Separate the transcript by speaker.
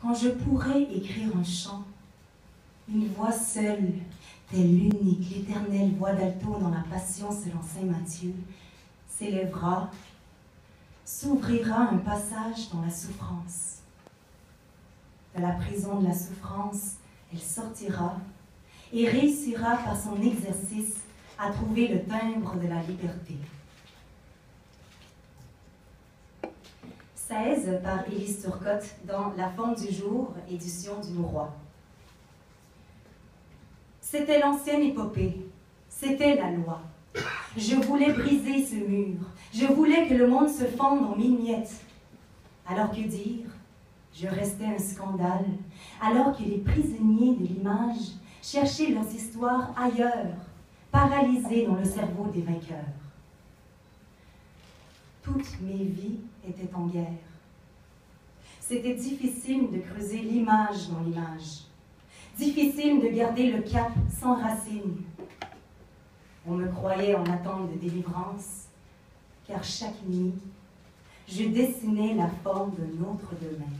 Speaker 1: quand je pourrais écrire un chant, une voix seule, telle l'unique, l'éternelle voix d'alto dans la passion selon Saint Matthieu, s'élèvera, s'ouvrira un passage dans la souffrance. De la prison de la souffrance, elle sortira et réussira par son exercice à trouver le timbre de la liberté. 16 par Élise Turcotte dans La forme du jour, édition du Roi. C'était l'ancienne épopée, c'était la loi. Je voulais briser ce mur, je voulais que le monde se fonde en mille miettes. Alors que dire? Je restais un scandale, alors que les prisonniers de l'image cherchaient leurs histoires ailleurs, paralysés dans le cerveau des vainqueurs. Toutes mes vies étaient en guerre. C'était difficile de creuser l'image dans l'image. Difficile de garder le cap sans racines. On me croyait en attente de délivrance, car chaque nuit, je dessinais la forme d'un autre demain.